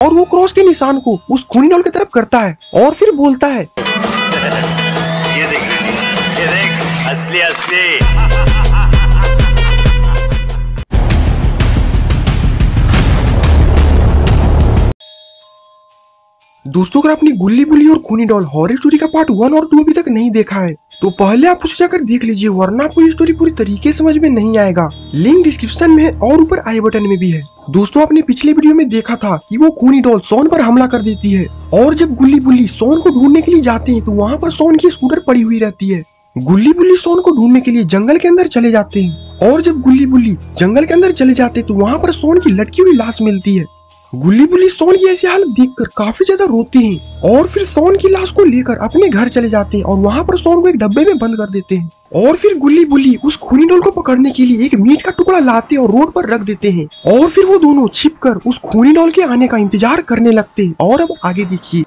और वो क्रॉस के निशान को उस खूनी डॉल की तरफ़ करता है और फिर बोलता है। ये देख ये देख। असली असली। दोस्तों अगर आपने गुल्ली बुल्ली और खूनी डॉल हॉरर स्टोरी का पार्ट वन और टू अभी तक नहीं देखा है तो पहले आप उसे जाकर देख लीजिए, वरना आपको ये स्टोरी पूरी तरीके समझ में नहीं आएगा। लिंक डिस्क्रिप्शन में है और ऊपर आई बटन में भी है। दोस्तों, आपने पिछले वीडियो में देखा था कि वो खूनी डॉल सोन पर हमला कर देती है। और जब गुल्ली बुल्ली सोन को ढूँढने के लिए जाते हैं तो वहाँ पर सोन की स्कूटर पड़ी हुई रहती है। गुल्ली बुल्ली सोन को ढूँढने के लिए जंगल के अंदर चले जाते हैं। और जब गुल्ली बुल्ली जंगल के अंदर चले जाते हैं तो वहाँ पर सोन की लटकी हुई लाश मिलती है। गुल्ली बुल्ली सोन की ऐसी हालत देखकर काफ़ी ज़्यादा रोती हैं और फिर सोन की लाश को लेकर अपने घर चले जाते हैं और वहाँ पर सोन को एक डब्बे में बंद कर देते हैं। और फिर गुल्ली बुल्ली उस खूनी डोल को पकड़ने के लिए एक मीट का टुकड़ा लाते और रोड पर रख देते हैं। और फिर वो दोनों छिप कर उस खूनी डोल के आने का इंतज़ार करने लगते हैं। और अब आगे देखिए।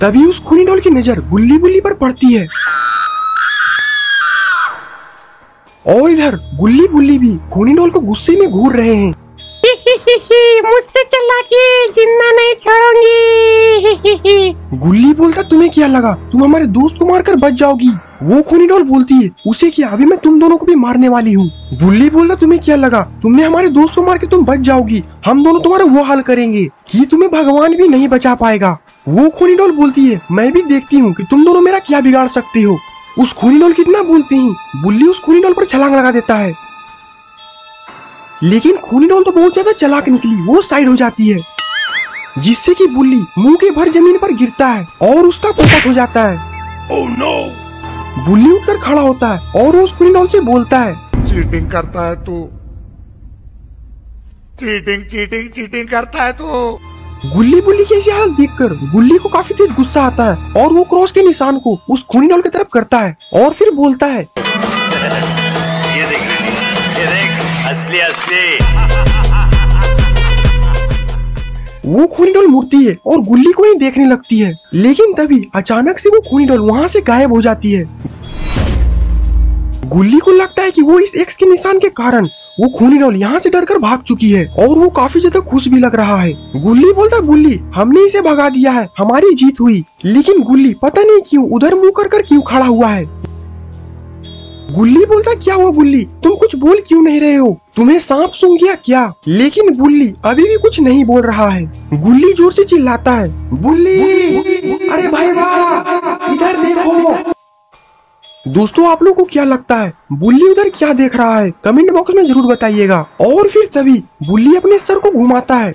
तभी उस खूनी डोल की नज़र गुल्ली बुल्ली पर पड़ती है। और इधर गुल्ली बुल्ली भी खूनी डोल को गुस्से में घूर रहे हैं। मुझसे चला के ज़िंदा नहीं छोड़ूँगी। गुल्ली बोलता तुम्हें क्या लगा? तुम हमारे दोस्त को मारकर बच जाओगी। वो खूनी डोल बोलती है, उसे क्या? अभी मैं तुम दोनों को भी मारने वाली हूँ। गुल्ली बोलता तुम्हें क्या लगा? तुमने हमारे दोस्त को मार के तुम बच जाओगी। हम दोनों तुम्हारा वो हाल करेंगे, कि तुम्हें भगवान भी नहीं बचा पाएगा। वो खूनी डोल बोलती है, मैं भी देखती हूँ कि तुम दोनों मेरा क्या बिगाड़ सकते हो। उस खूनी डोल कितना बोलती है। बुल्ली उस खूनी डोल पर छलांग लगा देता है। लेकिन खूनी डोल तो बहुत ज़्यादा चलाक निकली वो साइड हो जाती है। जिससे कि बुल्ली मुँह के भर ज़मीन पर गिरता है और उसका पोपट हो जाता है। ओह नो बुल्ली उठकर खड़ा होता है और वो उस खूनी डोल से बोलता है। चीटिंग करता है तू। चीटिंग चीटिंग चीटिंग करता है तू। गुल्ली बुल्ली की ऐसी हालत देखकर गुल्ली को काफ़ी तेज गुस्सा आता है और वो क्रॉस के निशान को उस खूनी डोल की तरफ़ करता है और फिर बोलता है असली वो खूनी डोल मुड़ती है और गुल्ली को ही देखने लगती है। लेकिन तभी अचानक से वो खूनी डोल वहाँ से गायब हो जाती है। गुल्ली को लगता है कि वो इस एक्स के निशान के कारण वो खूनी डोल यहाँ से डरकर भाग चुकी है और वो काफ़ी ज़्यादा खुश भी लग रहा है। गुल्ली बोलता, गुल्ली, हमने इसे भगा दिया है, हमारी जीत हुई। लेकिन गुल्ली पता नहीं क्यों उधर मुँह कर कर क्यों खड़ा हुआ है? गुल्ली बोलता, क्या हुआ गुल्ली? तुम कुछ बोल क्यों नहीं रहे हो? तुम्हें सांप सूंघ गया क्या? लेकिन गुल्ली अभी भी कुछ नहीं बोल रहा है। गुल्ली ज़ोर से चिल्लाता है बुल्ली अरे भाई वाह! इधर देखो! दोस्तों, आप लोग को क्या लगता है? बुल्ली उधर क्या देख रहा है? कमेंट बॉक्स में ज़रूर बताइएगा। और फिर तभी बुल्ली अपने सर को घुमाता है।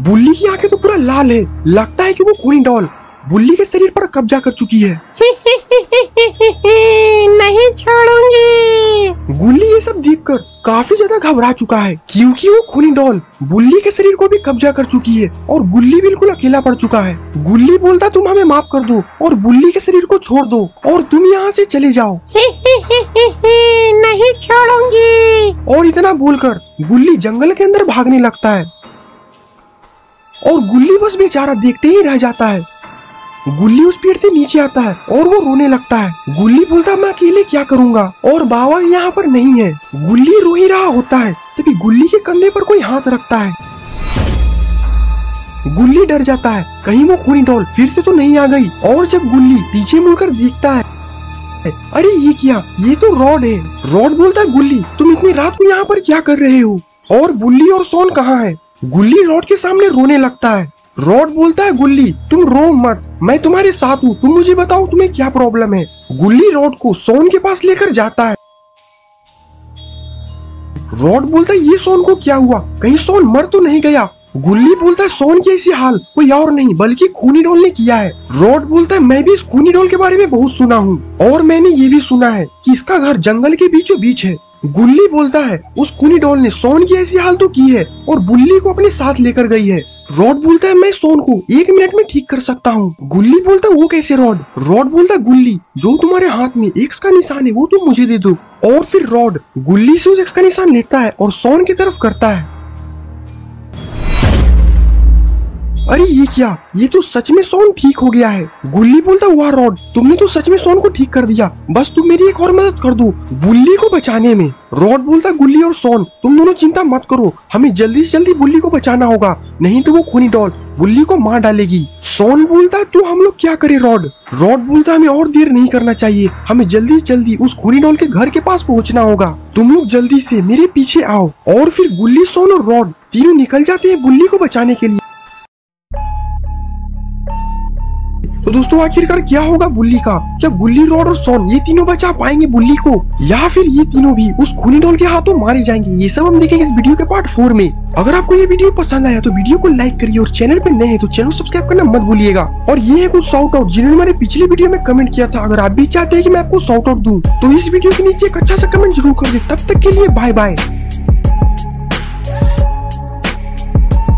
बुल्ली की आँखें तो पूरा लाल है। लगता है कि वो खूनी डॉल। बुल्ली के शरीर पर कब्जा कर चुकी है। नहीं छोड़ूँगी। गुल्ली ये सब देखकर काफ़ी ज़्यादा घबरा चुका है क्योंकि वो खूनी डॉल बुल्ली के शरीर को भी कब्जा कर चुकी है और गुल्ली बिल्कुल अकेला पड़ चुका है। गुल्ली बोलता तुम हमें माफ़ कर दो और बुल्ली के शरीर को छोड़ दो और तुम यहाँ से चले जाओ। नहीं छोड़ूँगी। और इतना बोलकर गुल्ली जंगल के अंदर भागने लगता है और गुल्ली बस बेचारा देखते ही रह जाता है। गुल्ली उस पेड़ से नीचे आता है और वो रोने लगता है। गुल्ली बोलता, मैं अकेले क्या करूँगा? और बाबा यहाँ पर नहीं है। गुल्ली रो ही रहा होता है, तभी गुल्ली के कंधे पर कोई हाथ रखता है। गुल्ली डर जाता है, कहीं वो खूनी डॉल फिर से तो नहीं आ गई। और जब गुल्ली पीछे मुड़कर देखता है, अरे, ये क्या? ये तो रॉड है। रॉड बोलता है गुल्ली, तुम इतनी रात को यहाँ पर क्या कर रहे हो? और बुल्ली और सोन कहाँ है? गुल्ली रॉड के सामने रोने लगता है। रॉड बोलता है गुल्ली, तुम रो मत। मैं तुम्हारे साथ हूँ, तुम मुझे बताओ तुम्हें क्या प्रॉब्लम है? गुल्ली रोड को सोन के पास लेकर जाता है। रोड बोलता है, ये सोन को क्या हुआ? कहीं सोन मर तो नहीं गया? गुल्ली बोलता है, सोन की ऐसी हाल, कोई और नहीं, बल्कि खूनी डोल ने किया है। रोड बोलता है, मैं भी इस खूनी डोल के बारे में बहुत सुना हूँ, और मैंने ये भी सुना है कि इसका घर जंगल के बीचों बीच है। गुल्ली बोलता है, उस खूनी डोल ने सोन की ऐसी हाल तो की है, और बुल्ली को अपने साथ लेकर गई है। रॉड बोलता है मैं सोन को, एक मिनट में ठीक कर सकता हूँ। गुल्ली बोलता है वो कैसे रॉड? रॉड बोलता है गुल्ली, जो तुम्हारे हाथ में एक्स का निशान है, वो तुम मुझे दे दो। और फिर रॉड, गुल्ली से उस एक्स का निशान लेता है और सोन की तरफ़ करता है। अरे, ये क्या? ये तो सच में सोन ठीक हो गया है। गुल्ली बोलता वाह रॉड, तुमने तो सच में सोन को ठीक कर दिया। बस तुम मेरी एक और मदद कर दो बुल्ली को बचाने में। रॉड बोलता, गुल्ली और सोन, तुम दोनों चिंता मत करो, हमें जल्दी से जल्दी बुल्ली को बचाना होगा, नहीं तो वो खूनी डॉल बुल्ली को मार डालेगी। सोन बोलता तो हम लोग क्या करें रॉड? रॉड बोलता, हमें और देर नहीं करना चाहिए, हमें जल्दी जल्दी उस खूनी डॉल के घर के पास पहुँचना होगा। तुम लोग जल्दी से मेरे पीछे आओ, और फिर गुल्ली, सोन और रॉड, तीनों निकल जाते हैं बुल्ली को बचाने के लिए। दोस्तों, आखिरकार क्या होगा बुल्ली का? क्या गुल्ली रोड और सोन ये तीनों बचा पाएँगे बुल्ली को? या फिर ये तीनों भी उस खूनी डॉल के हाथों मारे जाएँगे? ये सब हम देखेंगे इस वीडियो के पार्ट फोर में। अगर आपको ये वीडियो पसंद आया तो वीडियो को लाइक करिए और चैनल पे नए हैं तो चैनल सब्सक्राइब करना मत भूलिएगा। और ये है कुछ शॉर्ट आउट जिन्होंने हमारे पिछली वीडियो में कमेंट किया था। अगर आप भी चाहते हैं कि मैं आपको शॉर्ट आउट दूँ तो इस वीडियो के नीचे एक अच्छा सा कमेंट ज़रूर कर दे। तब तक के लिए बाय बाय